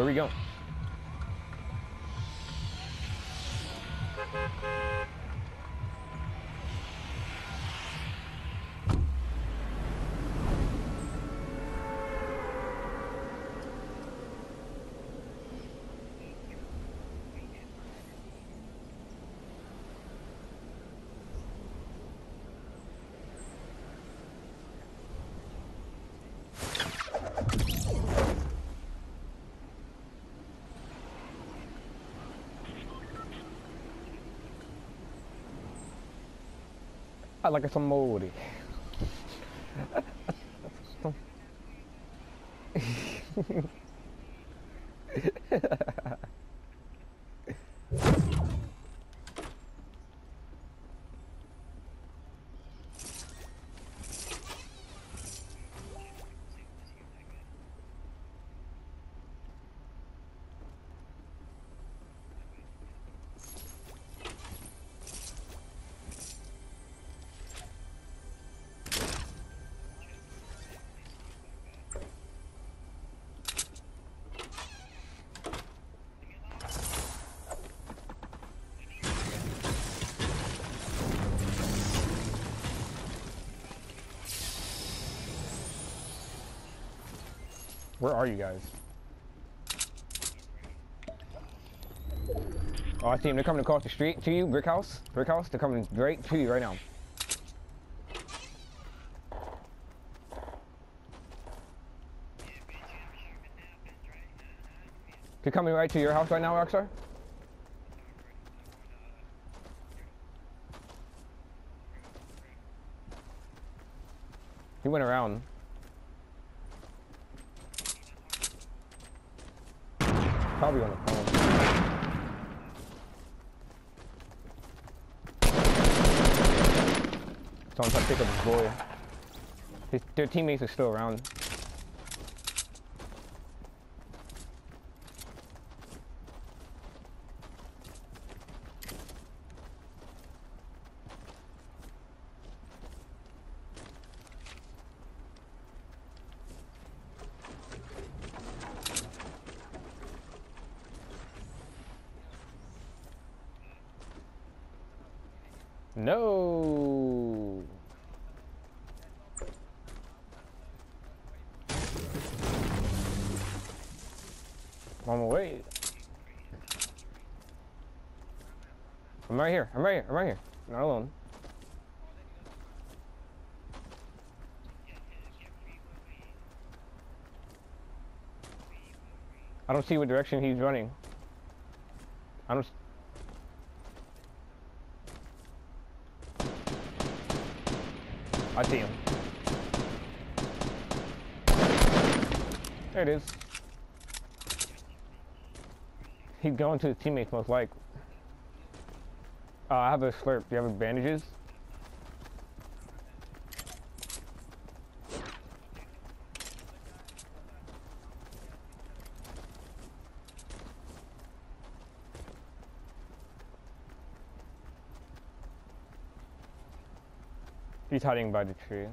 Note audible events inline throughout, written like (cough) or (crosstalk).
Where are we going? I like some moldy. Where are you guys? Oh, I see them. They're coming across the street to you, brick house. Brick house. They're coming right to you right now. They're coming right to your house right now, Rockstar. He went around. Probably on the phone. Someone tried to pick up his boy. His, their teammates are still around. No. On my way. I'm right here. I'm right here. I'm right here. Not alone. I don't see what direction he's running. I don't. I see him. There it is. He's going to his teammates most likely. Uh, I have a slurp. Do you have bandages? He's hiding by the tree.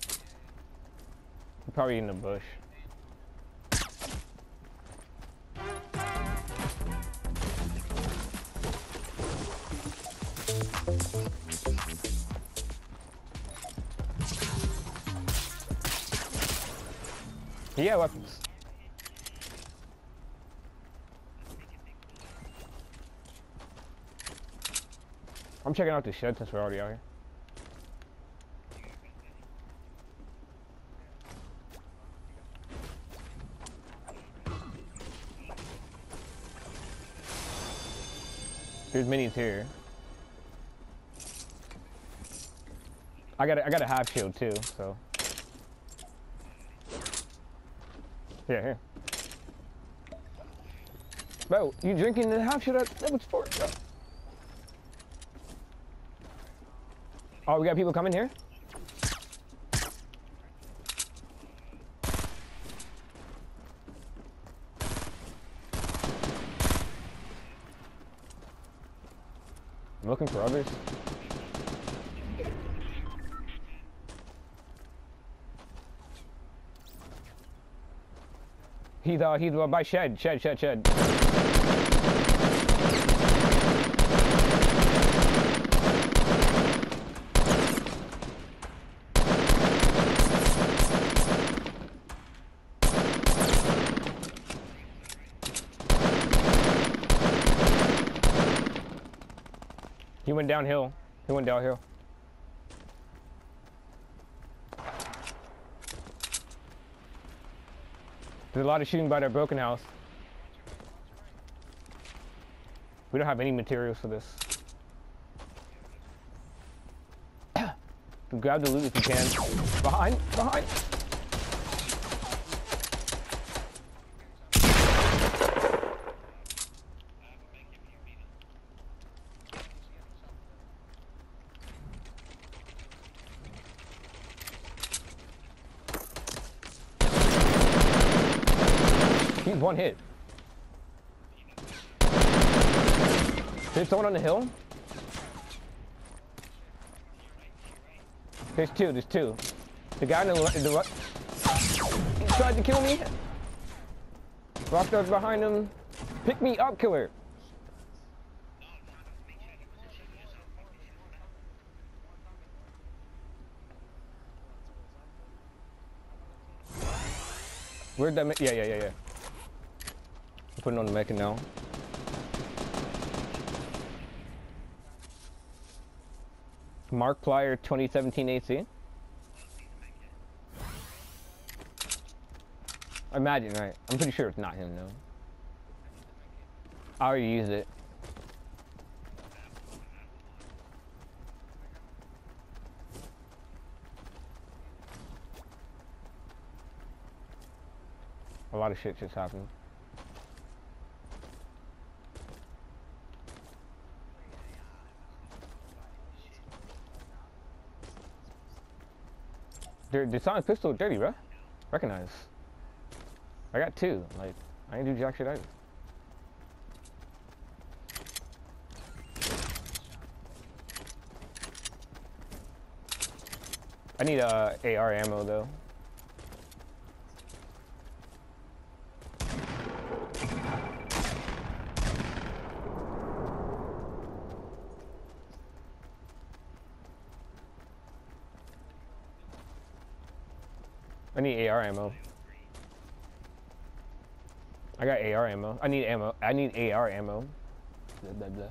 He's probably in the bush. Yeah, weapons. I'm checking out the shed since we're already out here. There's minis here. I got a, I got a half shield too, so. Yeah, here. Bro, you drinking the half shield at level sport, bro. Oh, we got people coming here? I'm looking for others. He's uh he's uh, by shed, shed, shed, shed. He went downhill. He went downhill. There's a lot of shooting by their broken house. We don't have any materials for this. (coughs) Grab the loot if you can. Behind, behind. One hit. There's someone on the hill? There's two, there's two. The guy in the, the He tried to kill me. Rockstar's behind him. Pick me up, killer. Where'd that? Yeah, yeah, yeah, yeah. I'm putting on the mech now. Markiplier 2017 AC. Imagine, right? I'm pretty sure it's not him though. I already used it. A lot of shit just happened. Dude, sonic pistol dirty, bro. Recognize. I got two. Like, I ain't do jack shit either. I need uh, AR ammo though. I need AR ammo. I got AR ammo. I need ammo. I need AR ammo. Blah, blah, blah.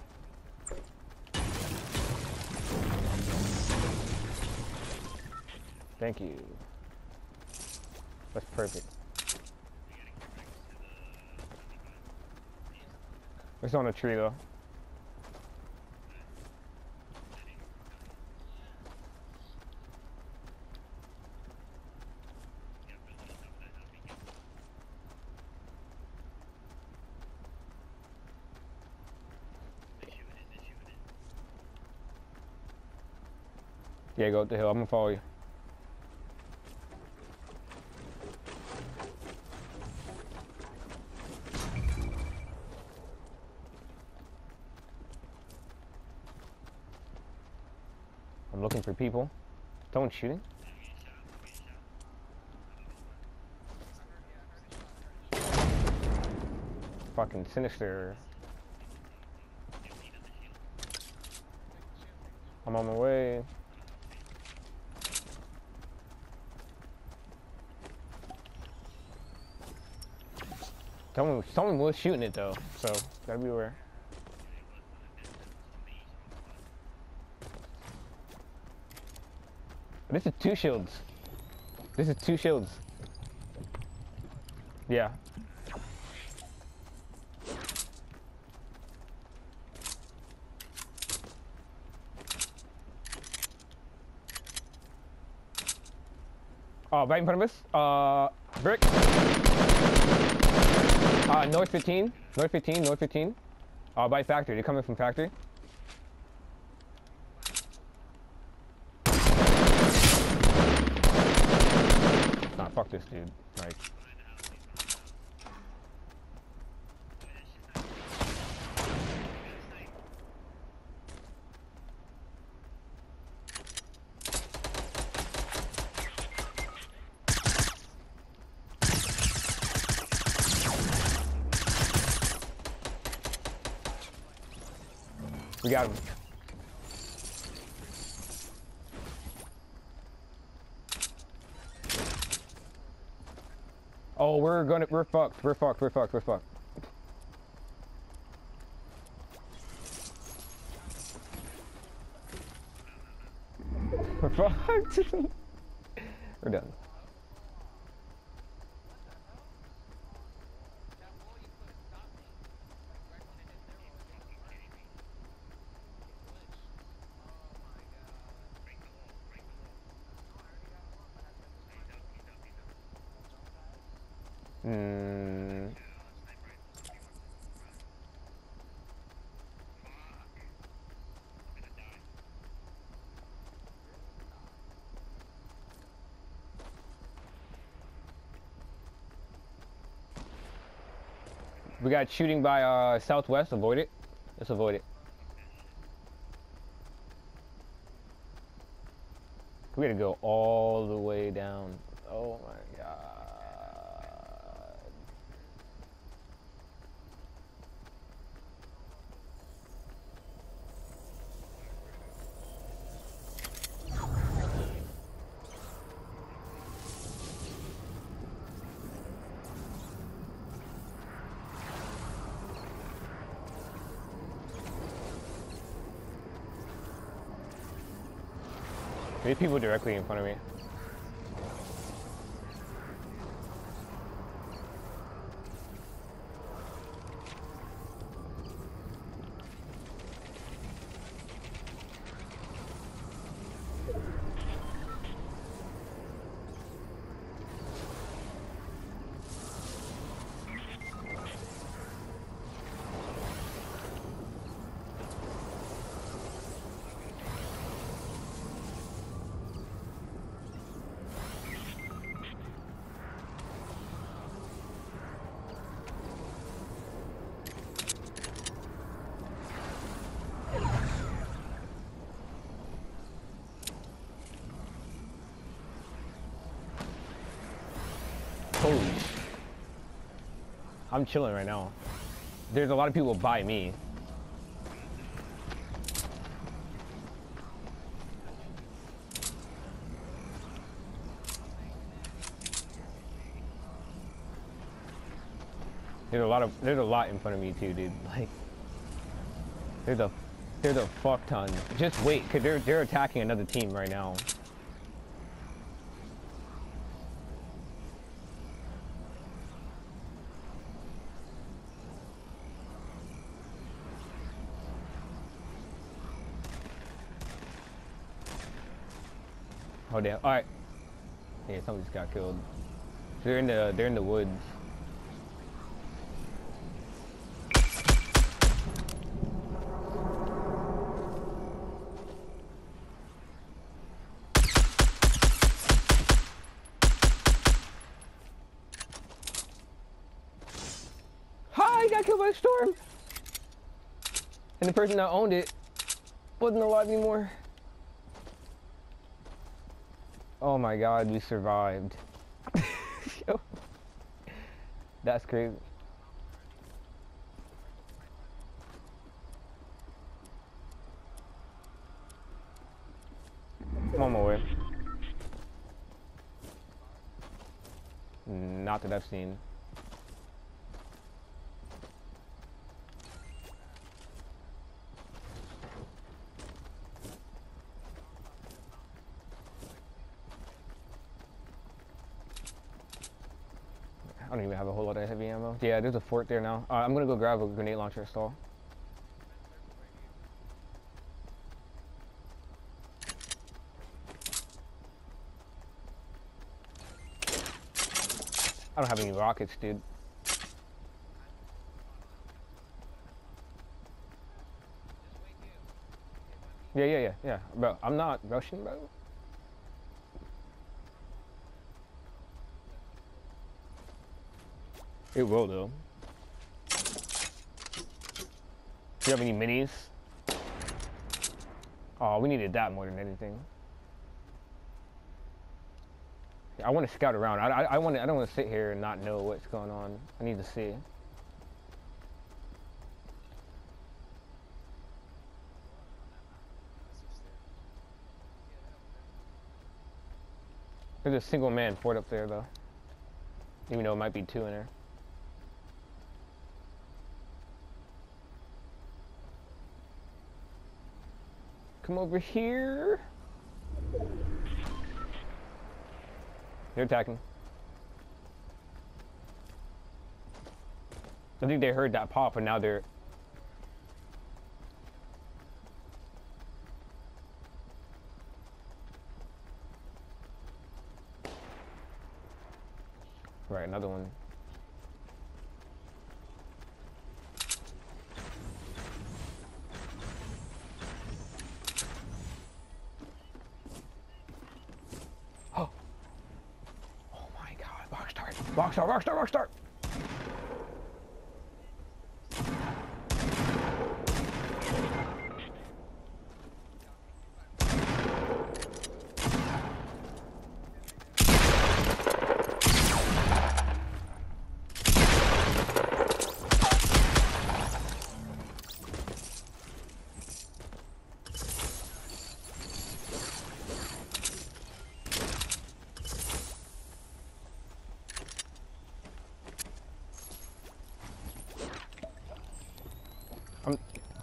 Thank you. That's perfect. It's on a tree though. Yeah, go up the hill. I'm gonna follow you. I'm looking for people. Someone shooting? Fucking sinister. I'm on my way. Someone, someone was shooting it though, so gotta be aware. This is two shields. This is two shields. Yeah. Oh, right in front of us. Uh, brick. Uh, North 15. North 15. North 15. Uh, by factory. They're coming from factory. Nah, fuck this dude. Like. We got him. Oh, we're gonna, we're fucked, we're fucked, we're fucked, we're fucked. We're fucked. (laughs) we're done. We got shooting by uh, southwest. Avoid it. Let's avoid it. We gotta go all the way down. Oh my god. There's people directly in front of me. I'm chilling right now. There's a lot of people by me. There's a lot of there's a lot in front of me too, dude. Like there's a there's a fuck ton. Just wait, cause they're they're attacking another team right now. Oh damn! All right. Yeah, somebody just got killed. They're in the they're in the woods. Hi, got killed by a storm. And the person that owned it wasn't alive anymore. Oh my god, we survived. (laughs) That's crazy. I'm on my way. Not that I've seen. I don't even have a whole lot of heavy ammo. Yeah, there's a fort there now. Uh, I'm gonna go grab a grenade launcher stall. I don't have any rockets, dude. Yeah, yeah, yeah, yeah. Bro, I'm not Russian, bro. It will though. Do you have any minis? Oh, we needed that more than anything. I want to scout around. I, I, I want. I don't want to sit here and not know what's going on. I need to see. There's a single man fort up there though. Even though it might be two in there. Come over here. They're attacking. I think they heard that pop and now they're Right, another one. Oh. Oh my god, Rockstar. Rockstar, Rockstar, Rockstar.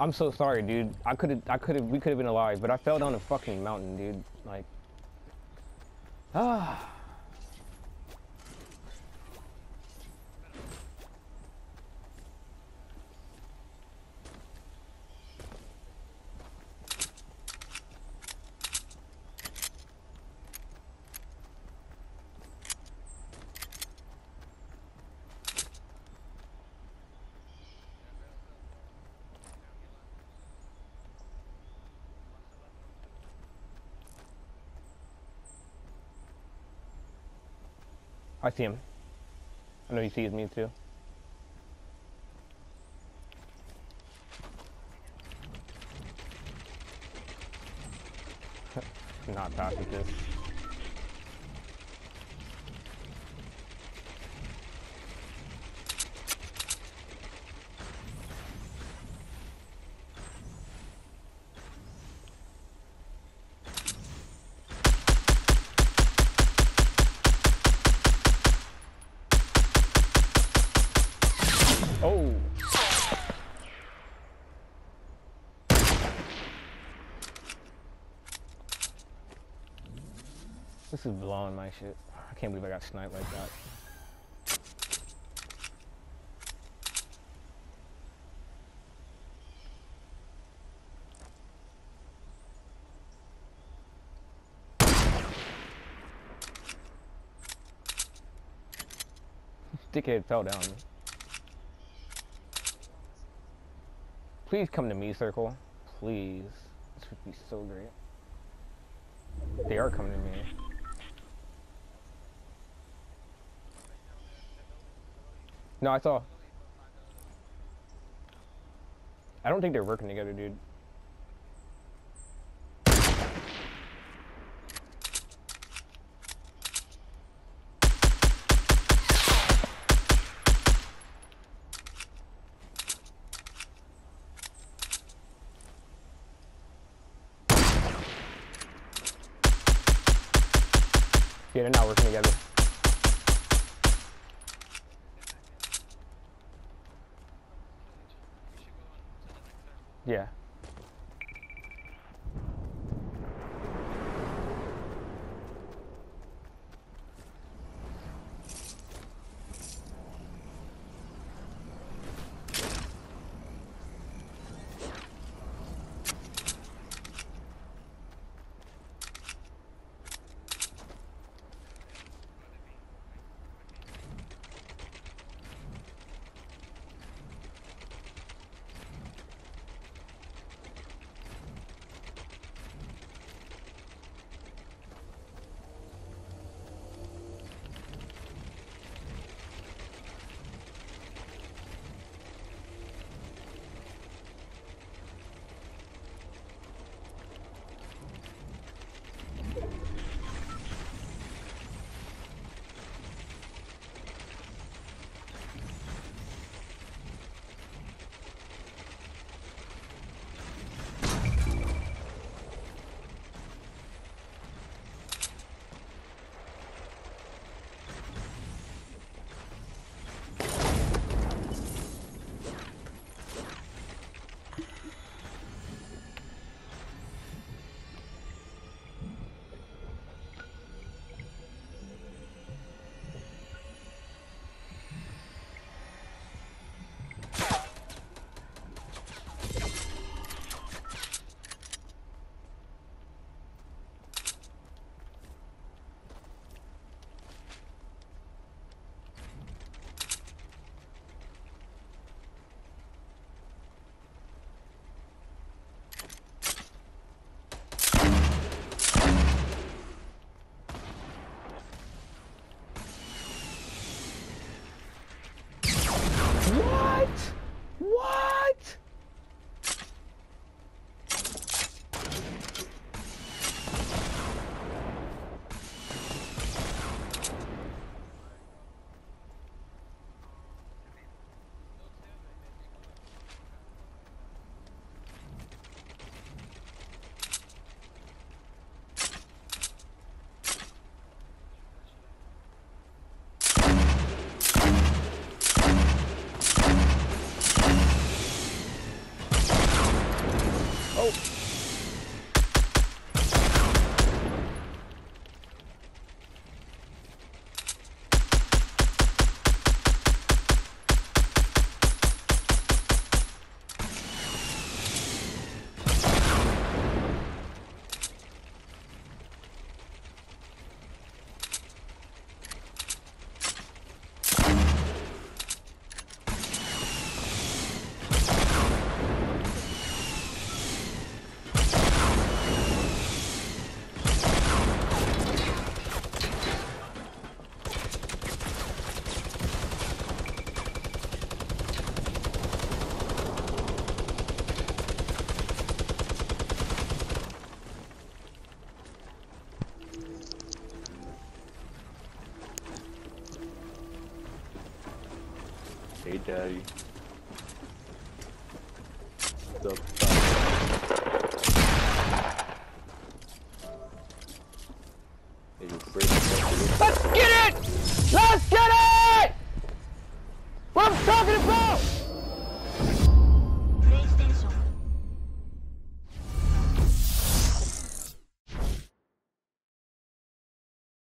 I'm so sorry, dude. I could have I could have we could have been alive, but I fell down a fucking mountain, dude. Like (sighs) Ah. I see him. I know he sees me too. (laughs) Not fast at This is blowing my shit. I can't believe I got sniped like that. Dickhead fell down. Please come to me, Circle. Please. This would be so great. They are coming to me. No, I saw. I don't think they're working together, dude. Daddy.